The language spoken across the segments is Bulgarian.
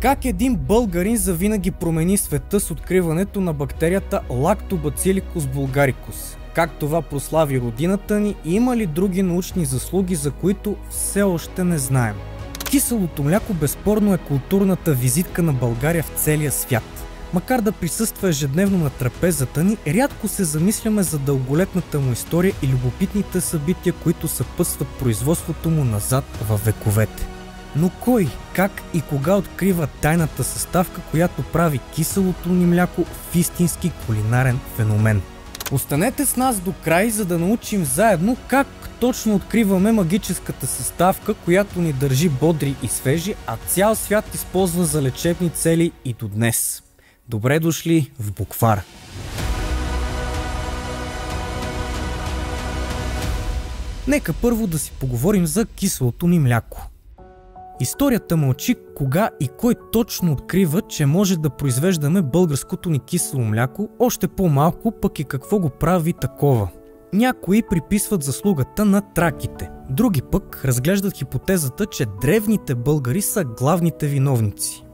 Как един българин завинаги промени света с откриването на бактерията Lactobacillus bulgaricus? Как това прослави родината ни и има ли други научни заслуги, за които все още не знаем? Киселото мляко безспорно е културната визитка на България в целия свят. Макар да присъства ежедневно на трапезата ни, рядко се замисляме за дълголетната му история и любопитните събития, които съпъсват производството му назад във вековете. Но кой, как и кога открива тайната съставка, която прави киселото ни мляко в истински кулинарен феномен? Останете с нас до край, за да научим заедно как точно откриваме магическата съставка, която ни държи бодри и свежи, а цял свят използва за лечебни цели и до днес. Добре дошли в Буквар! Нека първо да си поговорим за киселото ни мляко. Историята мълчи кога и кой точно открива, че може да произвеждаме българското ни кисело мляко, още по-малко пък и какво го прави такова. Някои приписват заслугата на траките, други пък разглеждат хипотезата, че древните българи са главните виновници.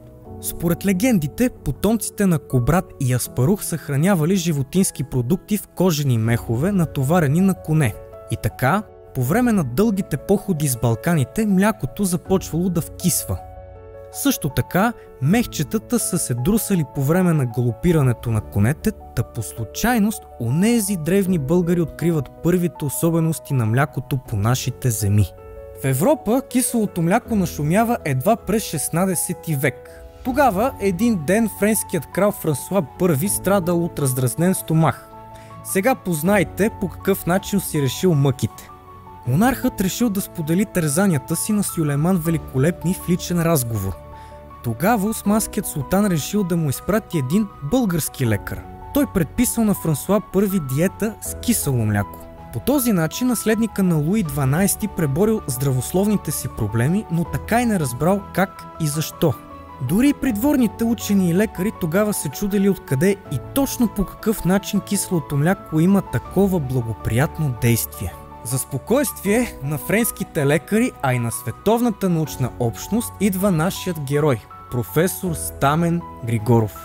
Според легендите, потомците на Кобрат и Аспарух съхранявали животински продукти в кожени мехове, натоварени на коне. И така, по време на дългите походи с Балканите, млякото започвало да вкисва. Също така, мехчетата са се друсали по време на галопирането на конете, та по случайност онези древни българи откриват първите особености на млякото по нашите земи. В Европа киселото мляко нашумява едва през 16 век. Тогава един ден френският крал Франсуа I страдал от раздразнен стомах. Сега познайте по какъв начин си решил мъките. Монархът решил да сподели тързанията си на Сюлейман Великолепни в личен разговор. Тогава османският султан решил да му изпрати един български лекар. Той предписал на Франсуа първи диета с кисело мляко. По този начин наследника на Луи 12 преборил здравословните си проблеми, но така и не разбрал как и защо. Дори и придворните учени и лекари тогава се чудели откъде и точно по какъв начин киселото мляко има такова благоприятно действие. За спокойствие на френските лекари, а и на световната научна общност идва нашият герой, професор Стамен Григоров.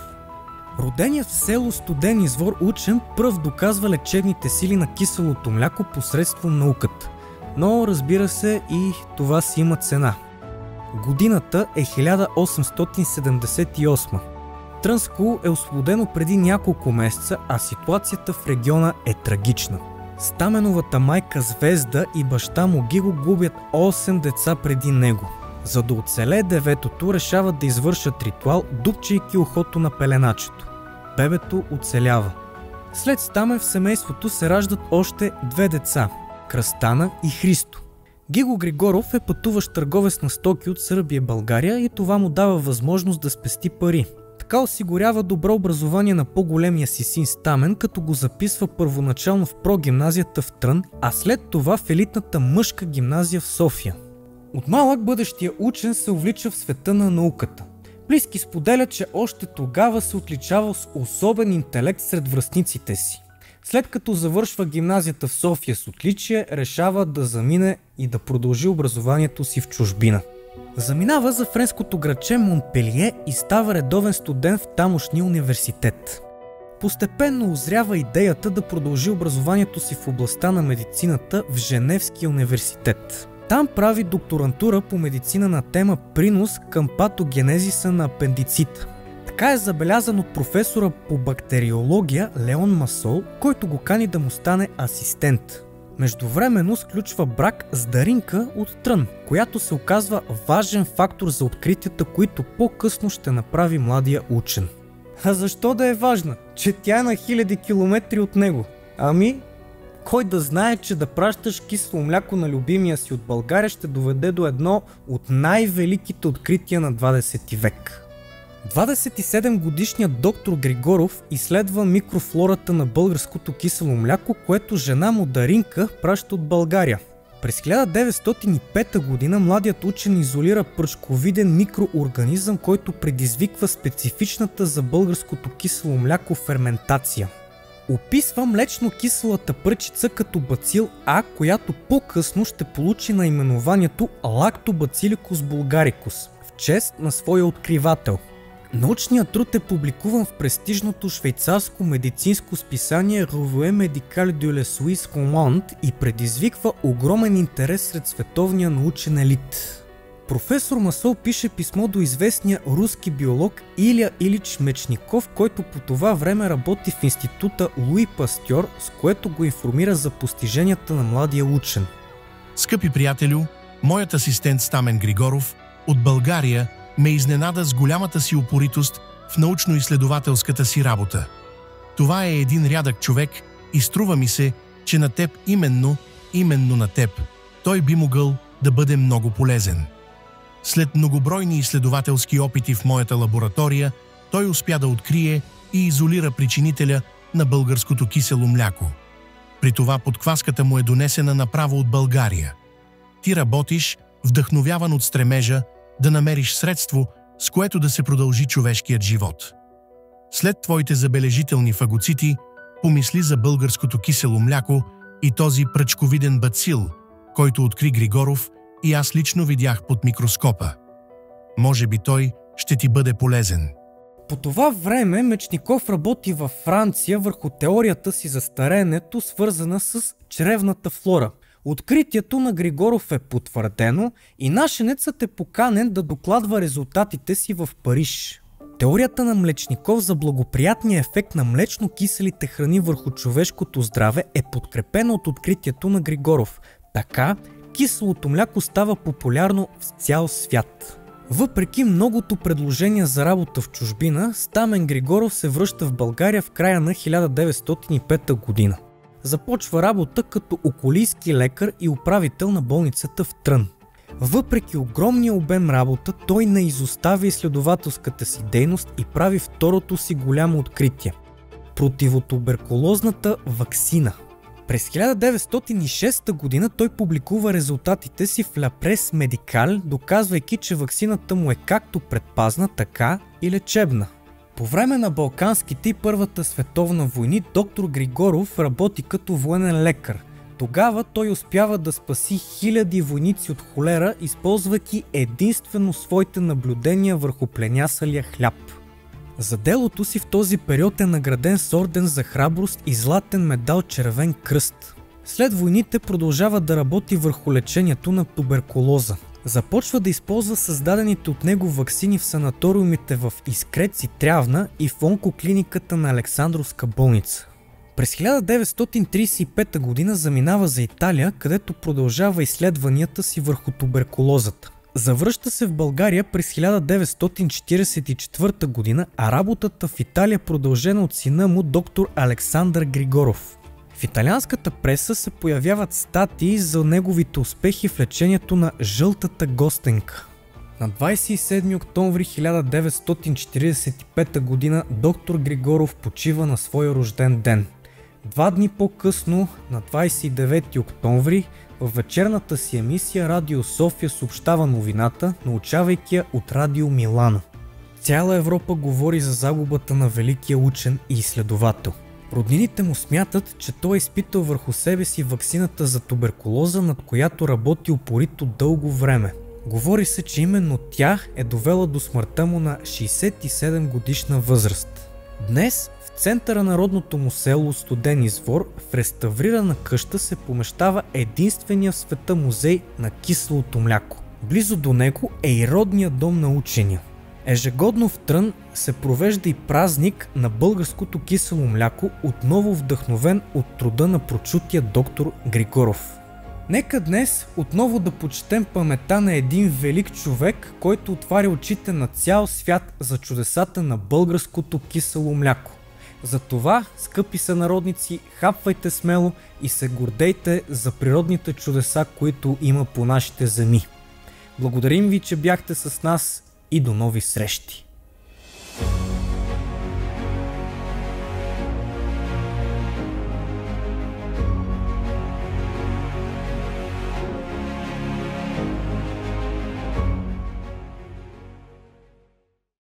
Роденият в село Студен извор учен пръв доказва лечебните сили на киселото мляко посредством науката. Но разбира се и това си има цена. Годината е 1878. Трънско е освободено преди няколко месеца, а ситуацията в региона е трагична. Стаменовата майка Звезда и баща му ги го губят 8 деца преди него. За да оцелее деветото, решават да извършат ритуал, дупчейки ухото на пеленачето. Бебето оцелява. След Стамен в семейството се раждат още две деца – Кръстана и Христо. Гиго Григоров е пътуващ търговец на стоки от Сърбия България и това му дава възможност да спести пари – така осигурява добро образование на по-големия си син Стамен, като го записва първоначално в прогимназията в Трън, а след това в елитната мъжка гимназия в София. От малък бъдещия учен се увлича в света на науката. Близки споделят, че още тогава се отличавал с особен интелект сред връзниците си. След като завършва гимназията в София с отличие, решава да замине и да продължи образованието си в чужбина. Заминава за френското градче Монпелие и става редовен студент в тамошния университет. Постепенно озрява идеята да продължи образованието си в областта на медицината в Женевския университет. Там прави докторантура по медицина на тема принос към патогенезиса на апендицит. Така е забелязан от професора по бактериология Леон Масол, който го кани да му стане асистент. Междувременно сключва брак с Даринка от Трън, която се оказва важен фактор за откритията, които по-късно ще направи младия учен. А защо да е важна? Че тя е на хиляди километри от него. Ами, кой да знае, че да пращаш кисло мляко на любимия си от България ще доведе до едно от най-великите открития на 20 век. 27 годишният доктор Григоров изследва микрофлората на българското кисело мляко, което жена му Даринка праща от България. През 1905 година младият учен изолира пръчковиден микроорганизъм, който предизвиква специфичната за българското кисело мляко ферментация. Описва млечно-киселата пръчица като бацил А, която по-късно ще получи наименованието Lactobacillus bulgaricus чест на своя откривател. Научният труд е публикуван в престижното швейцарско медицинско списание Revue Médicale de la Suisse Romande и предизвиква огромен интерес сред световния научен елит. Професор Масол пише писмо до известния руски биолог Илия Илич Мечников, който по това време работи в института Луи Пастьор, с което го информира за постиженията на младия учен. Скъпи приятелю, моят асистент Стамен Григоров от България ме изненада с голямата си упоритост в научно-изследователската си работа. Това е един рядък човек и струва ми се, че на теб именно, именно на теб, той би могъл да бъде много полезен. След многобройни изследователски опити в моята лаборатория, той успя да открие и изолира причинителя на българското кисело мляко. При това подкваската му е донесена направо от България. Ти работиш, вдъхновяван от стремежа да намериш средство, с което да се продължи човешкият живот. След твоите забележителни фагоцити, помисли за българското кисело мляко и този пръчковиден бацил, който откри Григоров – и аз лично видях под микроскопа. Може би той ще ти бъде полезен. По това време Мечников работи във Франция върху теорията си за старенето, свързана с чревната флора. Откритието на Григоров е потвърдено и нашенецът е поканен да докладва резултатите си в Париж. Теорията на Млечников за благоприятния ефект на млечно-киселите храни върху човешкото здраве е подкрепена от откритието на Григоров. Така, киселото мляко става популярно в цял свят. Въпреки многото предложения за работа в чужбина, Стамен Григоров се връща в България в края на 1905 година. Започва работа като околийски лекар и управител на болницата в Трън. Въпреки огромния обем работа, той не изоставя изследователската си дейност и прави второто си голямо откритие – противотуберкулозната вакцина – през 1906 година той публикува резултатите си в La Presse Medical, доказвайки, че ваксината му е както предпазна, така и лечебна. По време на Балканските и Първата световна войни доктор Григоров работи като военен лекар. Тогава той успява да спаси хиляди войници от холера, използвайки единствено своите наблюдения върху пленясалия хляб. За делото си в този период е награден с орден за храброст и златен медал Червен кръст. След войните продължава да работи върху лечението на туберкулоза. Започва да използва създадените от него ваксини в санаториумите в Искрец и Трявна и в онкоклиниката на Александровска болница. През 1935 г. заминава за Италия, където продължава изследванията си върху туберкулозата. Завръща се в България през 1944 година, а работата в Италия продължена от сина му доктор Александър Григоров. В италианската преса се появяват статии за неговите успехи в лечението на жълтата гостенка. На 27 октомври 1945 година доктор Григоров почива на своя рожден ден. Два дни по-късно, на 29 октомври, в вечерната си емисия Радио София съобщава новината, научавайки я от Радио Милано. Цяла Европа говори за загубата на великия учен и изследовател. Роднините му смятат, че той е изпитал върху себе си ваксината за туберкулоза, над която работи упорито дълго време. Говори се, че именно тя е довела до смъртта му на 67 годишна възраст. Днес центъра на родното му село Студен извор в реставрирана къща се помещава единствения в света музей на киселото мляко. Близо до него е и родният дом на учения. Ежегодно в Трън се провежда и празник на българското кисело мляко, отново вдъхновен от труда на прочутия доктор Григоров. Нека днес отново да почетем памета на един велик човек, който отваря очите на цял свят за чудесата на българското кисело мляко. Затова, скъпи сънародници, хапвайте смело и се гордейте за природните чудеса, които има по нашите земи. Благодарим ви, че бяхте с нас и до нови срещи!